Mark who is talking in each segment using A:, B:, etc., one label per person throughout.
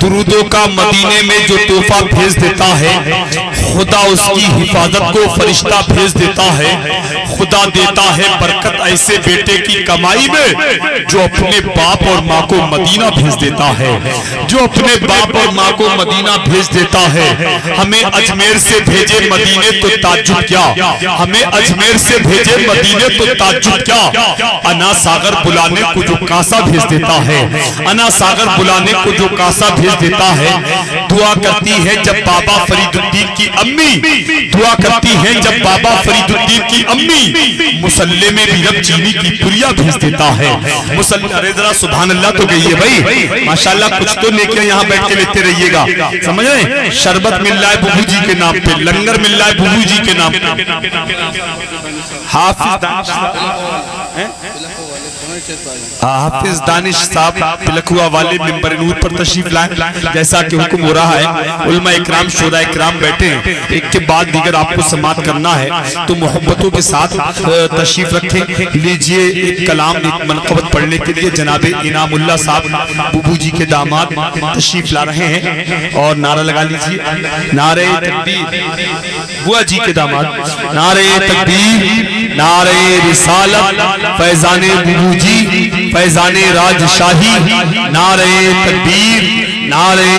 A: दुरुदों का मदीने में जो तोहफा भेज देता है खुदा उसकी हिफाजत को फरिश्ता भेज देता है। खुदा देता है बरकत ऐसे बेटे की कमाई में, जो अपने बाप और माँ को मदीना भेज देता है, जो अपने बाप और माँ को मदीना भेज देता है। हमें अजमेर से भेजे मदीने तो ताजुब क्या? हमें अजमेर से भेजे मदीने तो ताजुब क्या? अना सागर बुलाने को जो कासा भेज देता है, अना सागर बुलाने को जो कासा भेज देता है। दुआ करती है जब बाबा फरीदुद्दीन की अम्मी, दुआ करती है जब बाबा फरीदुद्दीन की अम्मी। मुसल्ले में भी रब चीनी की पुरिया भेज देता है। अरे जरा सुबह अल्लाह तो है भाई। माशाल्लाह कुछ तो लेके यहाँ बैठ के लेते रहिएगा। समझ रहे शरबत मिल रहा है बुबू जी के नाम पे, लंगर मिल रहा है बुबू जी के नाम पे। हाफिज दानिश साहब, पिलखुआ वाले मिंबर नूर पर तशरीफ़ लाए। जैसा कि हुक्म हो रहा है, उलमा इकराम शोरा इकराम बैठे हैं। एक के बाद दीगर आपको समाप्त करना है। तो मोहब्बतों के साथ तशरीफ़ रखें, लीजिए कलाम, एक मनकबत पढ़ने के लिए। जनाब इनामुल्ला साहब, बबू जी के दामाद तशरीफ़ ला रहे हैं। और नारा लगा लीजिए। नारे तकबीर, बुआ जी के दामाद। नारे तकबीर, नारे रिसालत, फैजान बबू जी, फैजान राजशाही। नारे तकबीर, नारे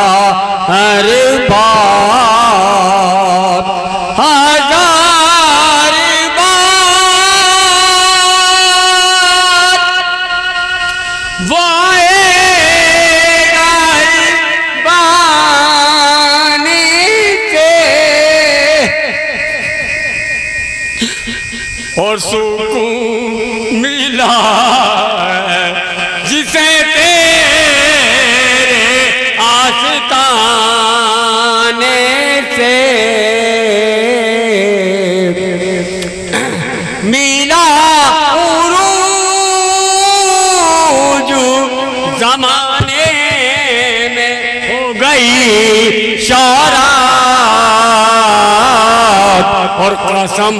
B: कसम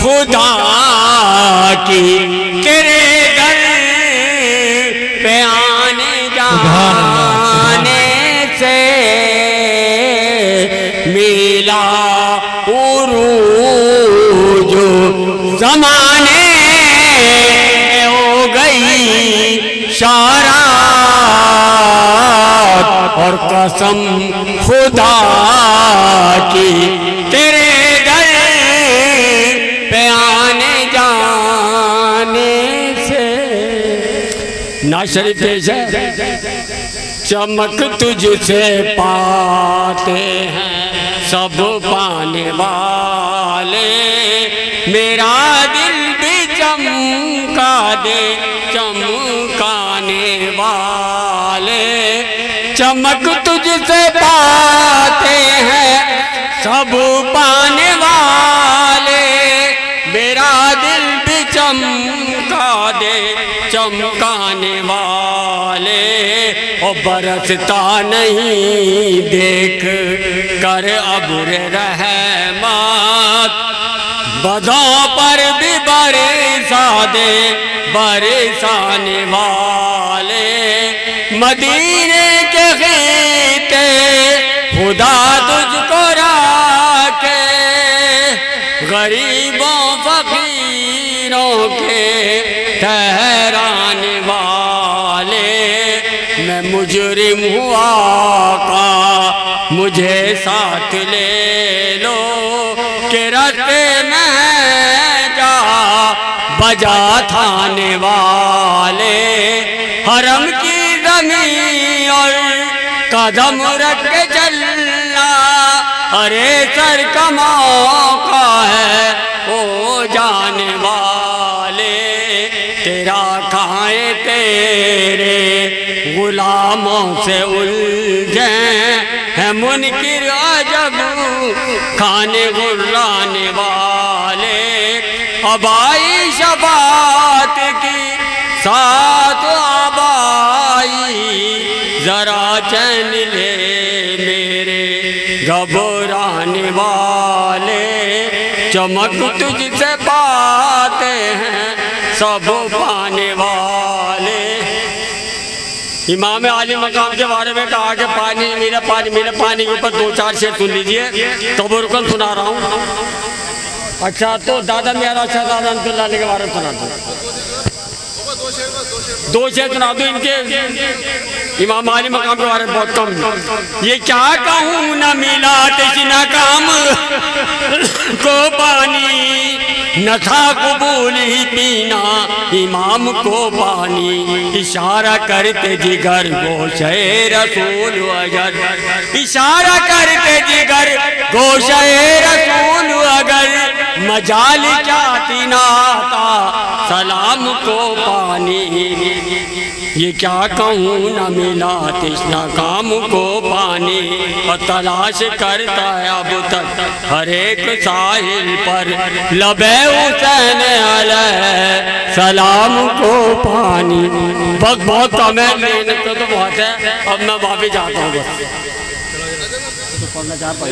B: खुदा की तेरे दर पे आने जाने से मिला जो जमाने हो गई शारा और कसम खुदा की शरीफ पेश है चमक तुझसे पाते हैं सब पाने वाले। मेरा दिल भी चमका दे चमकाने वाले। चमक तुझसे पाते हैं सब पाने वाले। मेरा दिल भी चमका दे, चमकाने वाले ओ बरसता नहीं देख कर अब्र रहमत। बदों पर भी बरसा दे बरसाने वाले। मदीने के खीते खुदा तुझको राखे। गरीबों, फकीरों के ठहराने वाले। मैं मुजरिम हुआ का, मुझे साथ ले लो, के रास्ते में जा, बजा थाने वाले, हरम की ज़मीन और कदम रख के चलना, अरे सर का मौका है गुलामों से उलझे है मुनकिर अजब, खाने गुर्राने वाले। अबाई शबात की साथ आबाई, जरा चैन ले मेरे घबराने वाले। चमक तुझसे पाते हैं सब पाने वाले। इमाम आली मकाम के बारे में कहा कि पानी मिले पानी मिले पानी के ऊपर दो चार शेर सुन लीजिए तो बुरकन सुना रहा हूँ। अच्छा तो दादा मेरा अच्छा दादा अनतुल्ला के बारे में सुना दो। दो शेर सुना दो इनके। इमाम आली मकाम के बारे में बहुत कम। ये क्या कहूँ, ना मिला तेजना काम को पानी। न था कबूल ही पीना, इमाम को पानी। इशारा करते जिगर गोशे रसूल अगर। इशारा करते जिगर गोशे रसूल अगर। मजाल जाती नाता सलाम को पानी। ये क्या कहूँ न मिला तृष्णा काम को पानी। और तलाश करता है अब तक हर एक साहिल पर। लबे हुसैन सलाम को पानी। बहुत बहुत कम है मेहनत तो, तो बहुत है। अब मैं वापिस जाता हूँ। बस तो पढ़ना चाह पाई